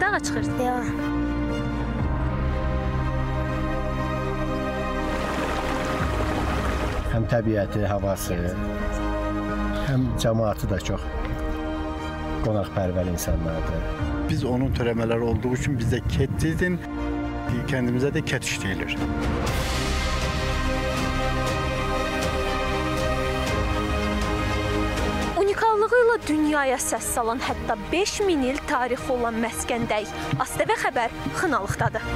çıxırsan? Yox. Həm təbiəti, havası, həm cəmaatı da çox qonaqpərvər insanlardır. Biz onun törəmələri olduğu üçün bizdə ket dedin, kəndimizə də ket işləyilir. Dünyaya səs salan hətta 5000 il tarixi olan məskəndəyik. ASTV xəbər Xınalıqdadır.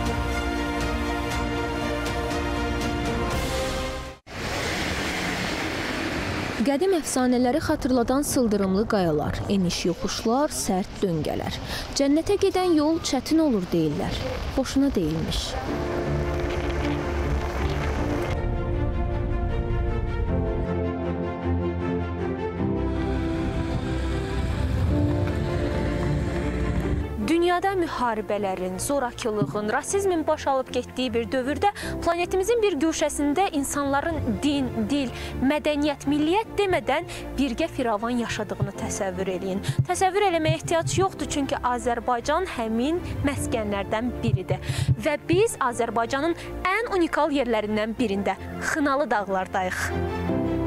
Qədim əfsanələri xatırladan sıldırımlı qayalar, eniş yoxuşlar, sərt döngələr. Cənnətə gedən yol çətin olur deyirlər. Boşuna deyilmiş. Dünyada müharibələrin, zorakılığın, rasizmin baş alıb getdiyi bir dövrdə planetimizin bir güşəsində insanların din, dil, mədəniyyət, milliyyət demədən birgə firavan yaşadığını təsəvvür eləyin. Təsəvvür eləməyə ehtiyac yoxdur, çünki Azərbaycan həmin məskənlərdən biridir. Və biz Azərbaycanın ən unikal yerlərindən birində Xınalı dağlardayıq.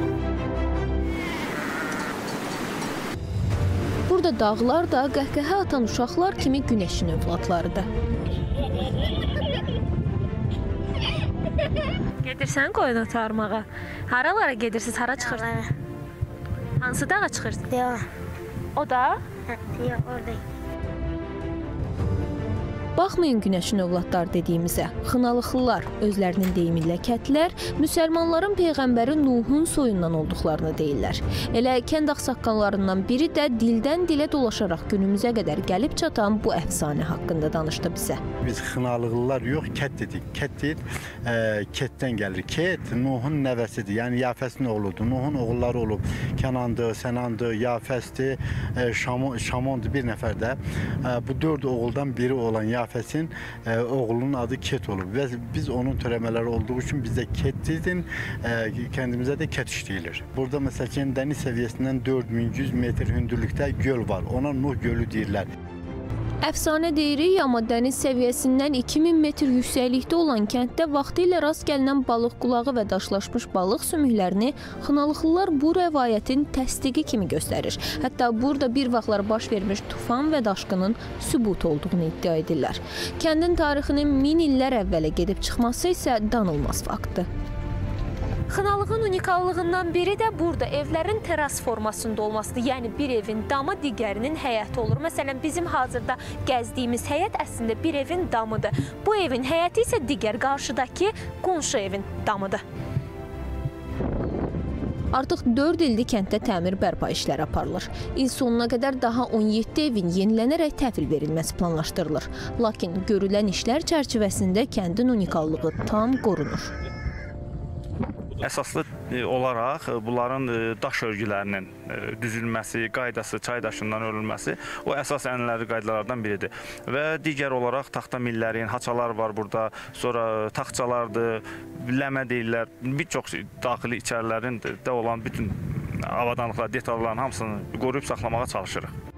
Burada dağlar da qəhqəhə atan uşaqlar kimi günəşin övladlarıdır. Gedirsən qoyun otarmağa. Haralara gedirsiniz? Hara çıxırsınız? Hansı dağa çıxırsınız? Yox. O da Yox, oradayım. Baxmayın günəşin övladlar dediyimizə. Xınalıqlılar, özlərinin deyimi ilə kətlər, müsəlmanların peyğəmbəri Nuhun soyundan olduqlarını deyirlər. Elə kənd ağsaqqallarından biri də dildən dilə dolaşaraq günümüzə qədər gəlib çatan bu əfsanə haqqında danışdı bizə. Biz xınalıqlılar yox, kət dedik. Kət deyil, e, ketdən gəlir. Ket Nuhun nəvəsidir. Yəni Yafəsin oğludur. Nuhun oğulları olub. Kənandır, Sənandır, Yafəsdir, e, Şamon, Şamondur bir nəfər də. E, bu 4 oğuldan biri olan Yafəsin e, oğlunun adı Ket olub və biz onun törəmələri olduğu üçün bizdə Ket dedin, e, kəndimizə də Ket işləyilir. Burada məsələn dəniz səviyyəsindən 4100 metr hündürlükdə göl var. Ona Nuh gölü deyirlər. Əfsanə deyirik, amma dəniz səviyyəsindən 2000 metr yüksəklikdə olan kənddə vaxtilə rast gəlinən balıq qulağı və daşlaşmış balıq sümüklərini xınalıqlılar bu rəvayətin təsdiqi kimi göstərir. Hətta burada bir vaxtlar baş vermiş tufan və daşqının sübut olduğunu iddia edirlər. Kəndin tarixinin min illər əvvələ gedib çıxması isə danılmaz faktdır. Xınalığın unikallığından biri də burada evlərin teras formasında olmasıdır. Yəni bir evin damı digərinin həyəti olur. Məsələn, bizim hazırda gəzdiyimiz həyət əslində bir evin damıdır. Bu evin həyəti isə digər qarşıdakı qonşu evin damıdır. Artıq 4 ildir kənddə təmir bərpa işləri aparılır. İl sonuna qədər daha 17 evin yenilənərək təhvil verilməsi planlaşdırılır. Lakin görülən işlər çərçivəsində kəndin unikallığı tam qorunur. Əsaslı e, olaraq e, bunların e, daş örgülərinin düzülməsi, qaydası, çay daşından örülməsi o əsas ənənəvi qaydalardan biridir. Və digər olaraq taxta millərin, haçalar var burada, sonra taxçalardır, ləmə deyirlər, bir çox daxili içərilərin də olan bütün avadanlıqlar, detalların hamısını qoruyub saxlamağa çalışırıq.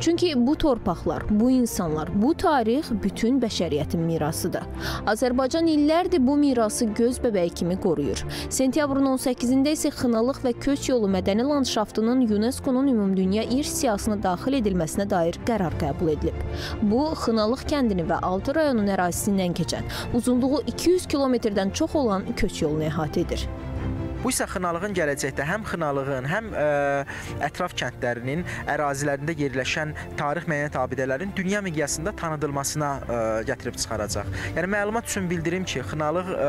Çünki bu torpaqlar, bu insanlar, bu tarix bütün bəşəriyyətin mirasıdır. Azərbaycan illərdir bu mirası göz bəbəyi kimi qoruyur. Sentyabrın 18-də isə Xınalıq və Köç yolu mədəni landşaftının UNESCO-nun ümumdünya irs siyahısına daxil edilməsinə dair qərar qəbul edilib. Bu, Xınalıq kəndini və 6 rayonun ərazisindən keçən, uzunluğu 200 kilometrdən çox olan Köç yolunu əhatə edir. Bu isə xınalığın gələcəkdə həm xınalığın, həm ə, ətraf kəndlərinin ərazilərində yerləşən tarix mədəniyyət abidələrinin dünya miqyasında tanıdılmasına ə, gətirib çıxaracaq. Yəni məlumat üçün bildirim ki, xınalıq ə,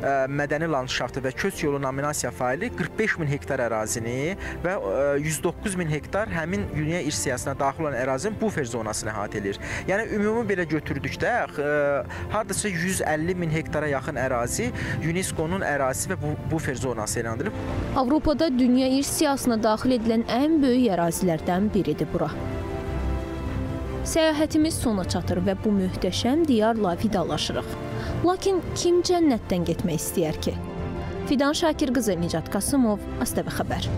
ə, mədəni landşaftı və köç yolu nominasiya faili 45 min hektar ərazini və ə, 109 min hektar həmin dünya irs siyahısına daxil olan ərazinin bufer zonasını əhatə edir. Yəni ümumi belə götürdükdə ə, hardasa 150 min hektara yaxın ərazi UNESCO-nun ərazisi və bu bufer zonası zonası elan edilib. Avropada dünya irs siyahısına daxil edilən ən böyük ərazilərdən biridir bura. Səyahətimiz sona çatır və bu möhtəşəm diyarla vidalaşırıq. Lakin kim cənnətdən getmək istəyər ki? Fidan Şakir qızı Nicat Qasımov, ASTV xəbər.